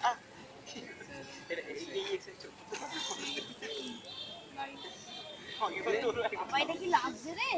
Ah, এটা কি লাগছে রে